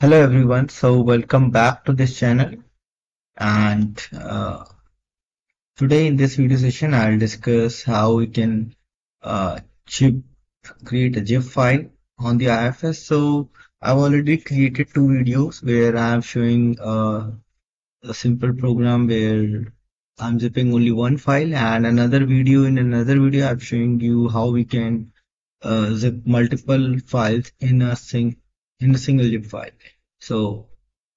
Hello everyone, so welcome back to this channel. And uh, today in this video session I'll discuss how we can uh, zip, create a zip file on the IFS. So I've already created two videos where I'm showing uh, a simple program where I'm zipping only one file. And another video in another video I'm showing you how we can uh, zip multiple files in a sing in a single zip file. So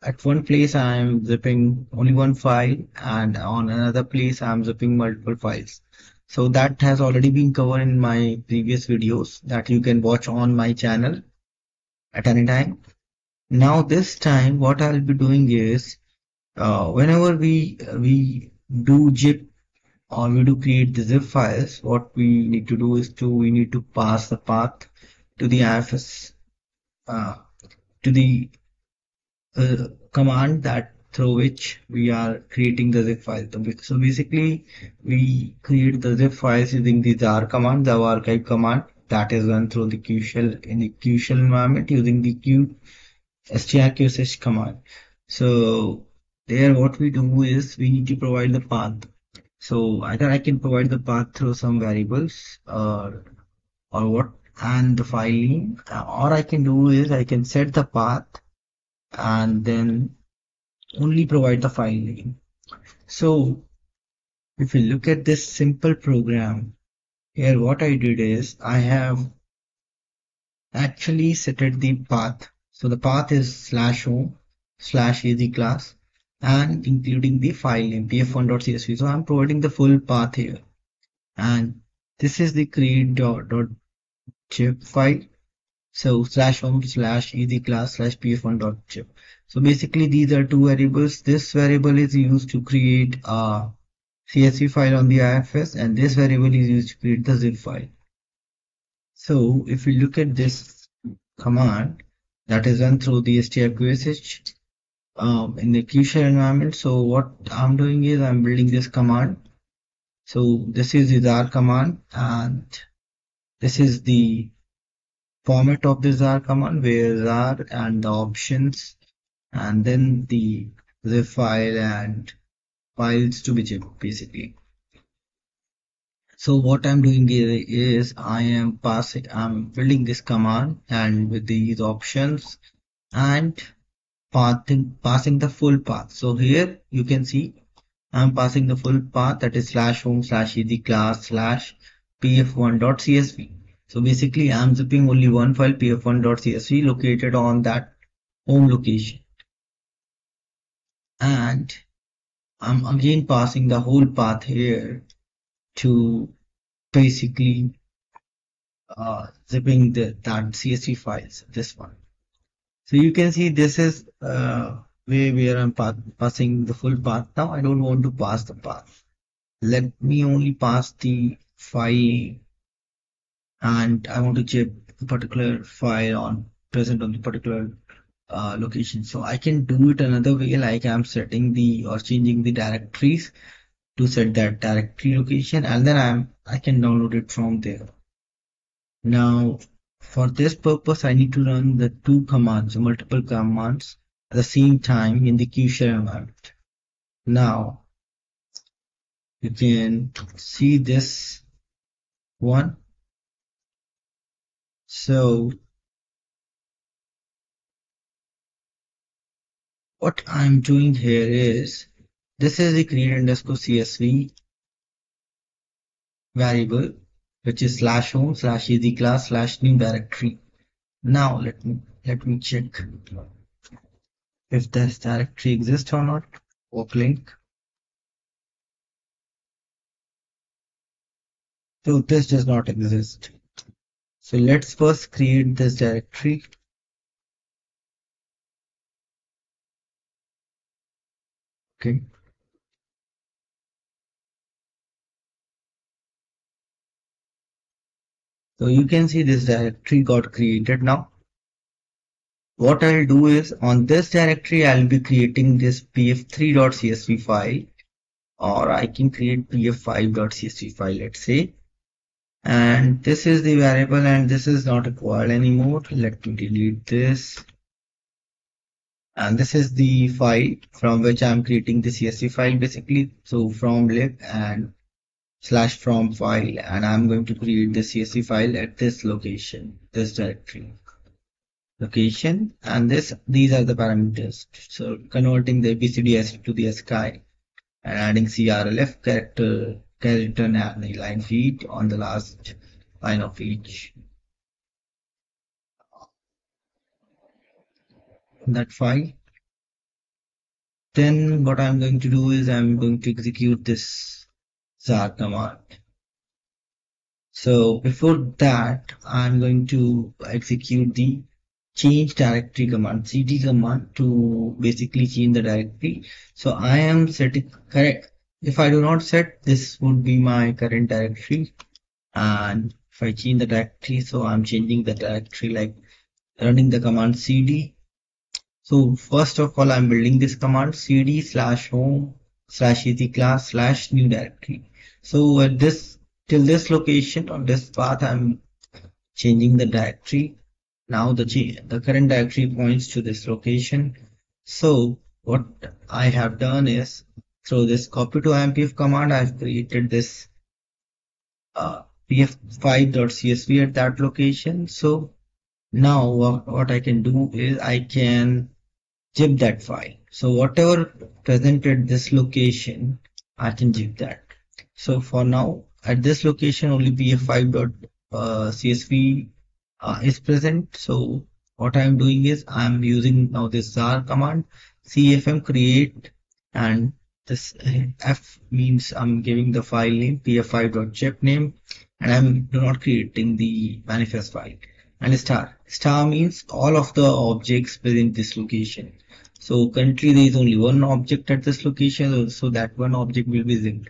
at one place I'm zipping only one file and on another place I'm zipping multiple files. So that has already been covered in my previous videos that you can watch on my channel at any time. Now this time what I'll be doing is uh, whenever we we do zip or we do create the zip files, what we need to do is to we need to pass the path to the IFS uh, to the uh, command that through which we are creating the zip file. So basically, we create the zip files using the jar command, the archive command that is run through the Q shell in the Q shell environment using the Q strqsh command. So there, what we do is we need to provide the path. So either I can provide the path through some variables or or what and the file name, or I can do is I can set the path and then only provide the file name. So if you look at this simple program, here what I did is I have actually set the path. So the path is slash home slash easy class and including the file name pf1.csv. So I'm providing the full path here. And this is the create dot, dot zip file so slash home slash easy class slash pf1 dot zip. So basically these are two variables. This variable is used to create a CSV file on the IFS and this variable is used to create the zip file. So if we look at this command that is run through the strqsh um, in the QShell environment. So what I'm doing is I'm building this command. So this is the jar command and this is the format of the jar command where jar and the options and then the zip file and files to be checked basically. So what i'm doing is i am passing i'm building this command and with these options and passing passing the full path. So here you can see i'm passing the full path that is slash home slash easy class slash pf1.csv so basically I'm zipping only one file pf1.csv located on that home location. And I'm again passing the whole path here to basically uh, zipping the, that CSV files, this one. So you can see this is uh, way where I'm pa passing the full path. Now I don't want to pass the path. Let me only pass the file and I want to check a particular file on present on the particular uh, location. So I can do it another way like I'm setting the or changing the directories to set that directory location and then I'm I can download it from there. Now for this purpose I need to run the two commands, multiple commands at the same time in the Q shell environment. Now you can see this one so what I'm doing here is this is the create underscore CSV variable which is slash home slash easy class slash new directory. Now let me let me check if this directory exists or not. Work link. So this does not exist. So let's first create this directory. Okay. So you can see this directory got created now. What I'll do is on this directory, I'll be creating this pf3.csv file or I can create pf5.csv file, let's say and this is the variable and this is not required anymore. Let me delete this. And this is the file from which I'm creating the CSV file basically. So from lib and slash from file and I'm going to create the CSV file at this location this directory location. And this these are the parameters. So converting the EBCDIC to the ASCII and adding CRLF character character and line feed on the last line of each. That file. Then what I'm going to do is I'm going to execute this jar command. So before that I'm going to execute the change directory command cd command to basically change the directory. So I am setting correct if I do not set this would be my current directory and if I change the directory so I'm changing the directory like running the command cd so first of all, I'm building this command cd slash home slash easy class slash new directory. So at this till this location on this path, I'm changing the directory. Now the the current directory points to this location. So what I have done is through this copy to impf command, I've created this uh, pf5.csv at that location. So now what, what I can do is I can zip that file. So whatever present at this location, I can zip that. So for now, at this location, only pf5.csv uh, is present. So what I'm doing is I'm using now this jar command, cfm create, and this uh, f means I'm giving the file name pf5.zip name, and I'm not creating the manifest file. And star star means all of the objects within this location so currently there is only one object at this location, so that one object will be zipped.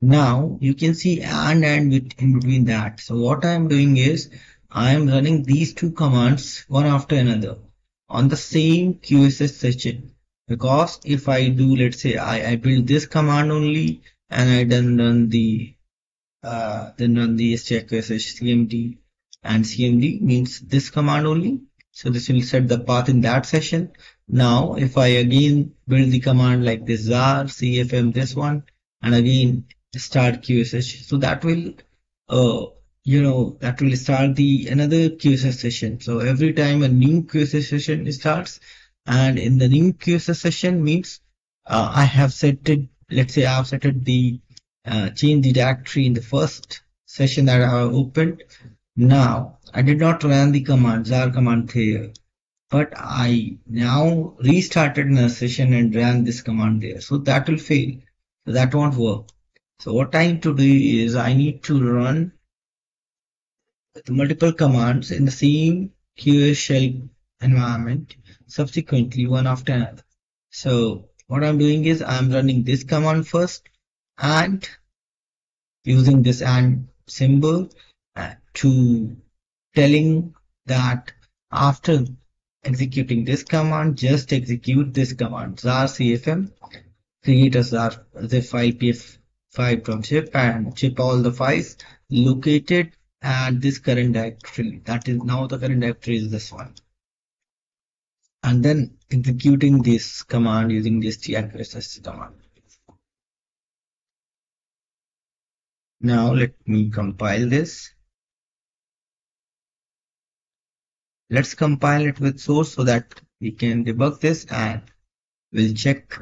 Now you can see and and with in between that. So what I am doing is I am running these two commands one after another on the same QSS session. Because if I do, let's say I, I build this command only and I then run the uh, then run the STQSS CMD and CMD means this command only. So this will set the path in that session. Now, if I again build the command like this jar cfm this one and again start QSS, so that will, uh, you know, that will start the another QSS session. So every time a new QSS session starts, and in the new QSS session means uh, I have set it. Let's say I have set it the uh, change the directory in the first session that I opened. Now I did not run the command jar command here but I now restarted in a session and ran this command there. So that will fail. So that won't work. So what I need to do is I need to run multiple commands in the same QS shell environment subsequently one after another. So what I'm doing is I'm running this command first and using this and symbol uh, to telling that after executing this command, just execute this command jar cfm create a jar zip file pf5 from zip and zip all the files located at this current directory. That is now the current directory is this one. And then executing this command using this tqss command. Now let me compile this. Let's compile it with source so that we can debug this and we'll check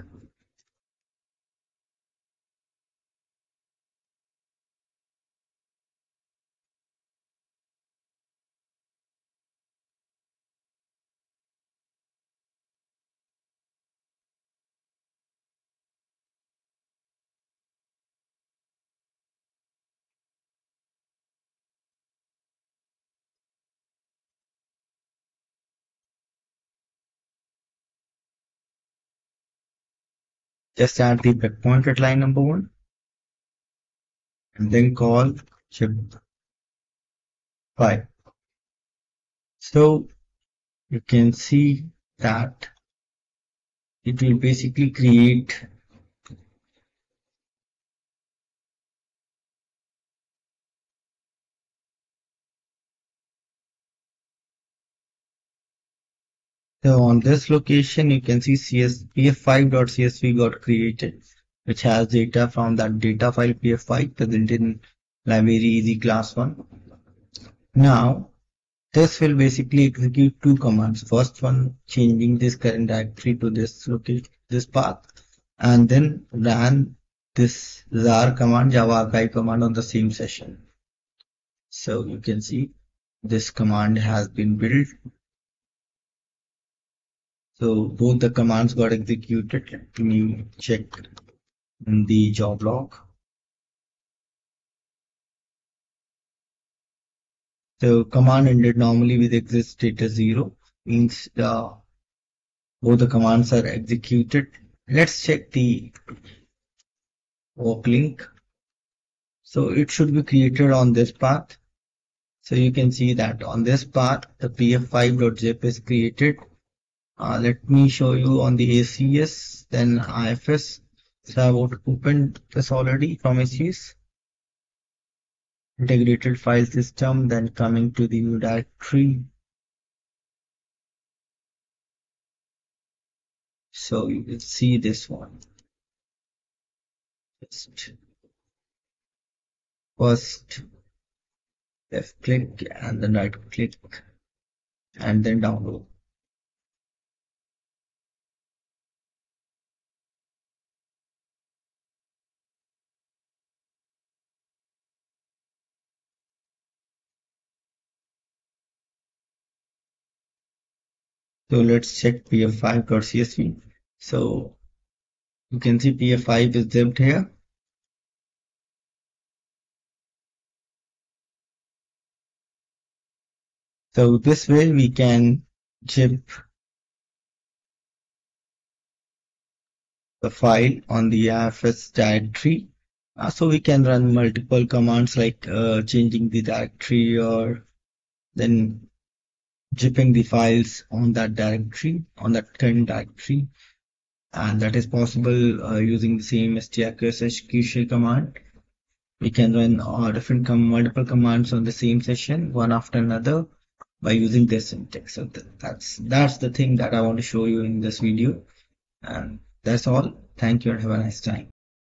just add the breakpoint at line number one and then call chip 5. So you can see that it will basically create So on this location, you can see CS, pf5.csv got created, which has data from that data file pf5 present in library easy class 1. Now, this will basically execute two commands. First one, changing this current directory to this location, this path, and then run this jar command, java archive command on the same session. So you can see this command has been built so both the commands got executed. Let me check in the job log. So command ended normally with exit status zero means uh, both the commands are executed. Let's check the work link. So it should be created on this path. So you can see that on this path, the pf5.zip is created uh, let me show you on the ACS, then IFS. So I've opened this already from ACS. Integrated file system, then coming to the new directory. So you will see this one. Just first left click and then right click and then download. So let's check pf5.csv. So you can see pf5 is zipped here. So this way we can zip the file on the IFS directory. Uh, so we can run multiple commands like uh, changing the directory or then zipping the files on that directory, on that current directory. And that is possible uh, using the same strqsh command. We can run uh, different com multiple commands on the same session, one after another, by using this syntax. So th that's that's the thing that I want to show you in this video. And that's all. Thank you and have a nice time.